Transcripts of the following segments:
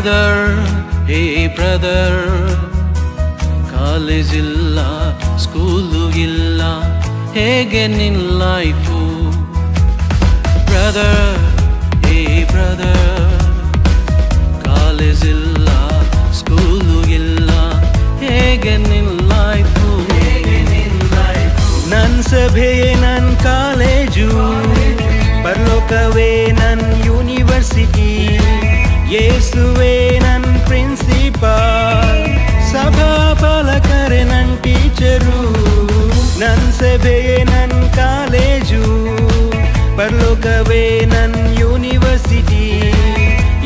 Brother ಹೇ brother college ಇಲ್ಲ school ಇಲ್ಲ, ಹೇಗೆ ಲೈಫು ಬ್ರದರ್ ಹೇ ಬ್ರದರ್ ಕಾಲೇಜ್ ಇಲ್ಲ ಸ್ಕೂಲು ಇಲ್ಲ, ಹೇಗೆ ನಿನ್ ಲೈಫು ನನ್ ಸಭೆಯೇ ನನ್ ಕಾಲೇಜು, ಪರಲೋಕವೇ ನನ್ ಯೂನಿವರ್ಸಿಟಿ ಯೇಸುವೆ ನನ್ ಸಭೆಯೇ ನನ್ ಕಾಲೇಜು, ಪರಲೋಕವೇ ನನ್ ಯೂನಿವರ್ಸಿಟಿ,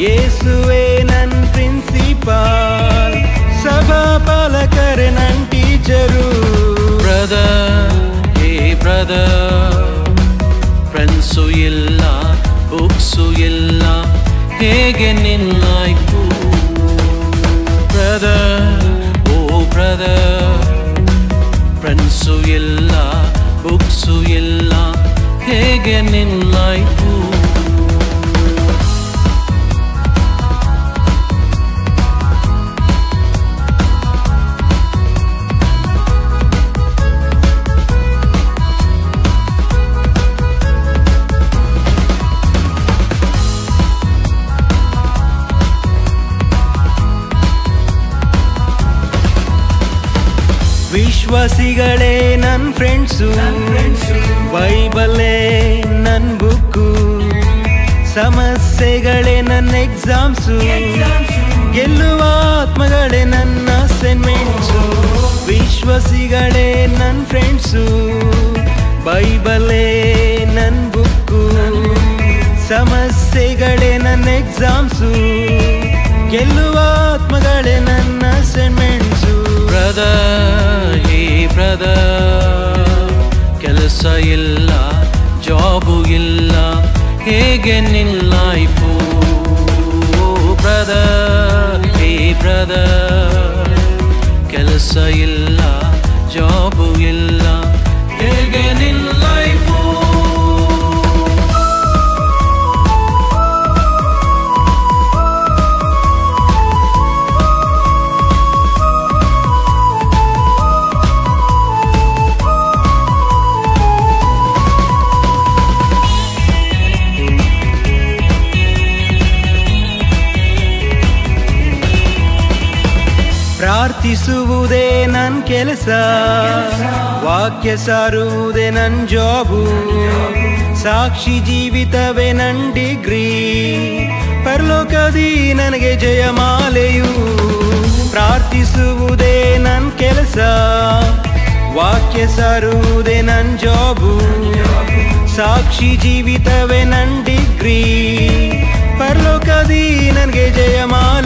ಯೇಸುವೆ ನನ್ ಪ್ರಿನ್ಸಿಪಾಲ್ ಸಭಾ ಪಾಲಕರೇ ನನ್ ಟೀಚರು. ಬ್ರದರ್, ಹೇ ಬ್ರದರ್, ಫ್ರೆಂಡ್ಸು ಇಲ್ಲ, ಬುಕ್ಸು ಇಲ್ಲ, ಹೇಗೆ ನಿನ್ನಾಯ್ತು ಬ್ರದರ್ ಲೈಫು ವಿಶ್ವಾಸಿಗಳೇ ನನ್ ಫ್ರೆಂಡ್ಸು ಬೈಬಲೇ ಸಮಸ್ಯೆಗಳೇ ನನ್ನ ಎಕ್ಸಾಮ್ಸು ಗೆಲ್ಲುವ ಆತ್ಮಗಳೇ ನನ್ನ ಅಸೈನ್ಮೆಂಟ್ಸು ವಿಶ್ವಾಸಿಗಳೇ ನನ್ನ ಫ್ರೆಂಡ್ಸು ಬೈಬಲೇ ನನ್ನ ಬುಕ್ಕು. ಸಮಸ್ಯೆಗಳೇ ನನ್ನ ಎಕ್ಸಾಮ್ಸು ಗೆಲ್ಲುವ ಆತ್ಮಗಳೇ ನನ್ನ ಹೇಗೆ ನಿನ್ ಲೈಫು ಬ್ರದರ್ ಹೇ ಬ್ರದರ್ ಕೆಲಸ ಇಲ್ಲ ಜಾಬು ಇಲ್ಲ ಪ್ರಾರ್ಥಿಸುವುದೇ ನನ್ ಕೆಲಸ. ವಾಕ್ಯ ಸಾರುವುದೇ ನನ್ ಜಾಬು. ಸಾಕ್ಷಿ ಜೀವಿತವೇ ನನ್ ಡಿಗ್ರಿ. ಪರಲೋಕದಿ ನನಗೆ ಜಯಮಾಲೆಯು ಪ್ರಾರ್ಥಿಸುವುದೇ ನನ್ ಕೆಲಸ. ವಾಕ್ಯ ಸಾರುವುದೇ ನನ್ ಜಾಬು. ಸಾಕ್ಷಿ ಜೀವಿತವೇ ನನ್ ಡಿಗ್ರಿ. ಪರಲೋಕದಿ ನನಗೆ ಜಯಮಾ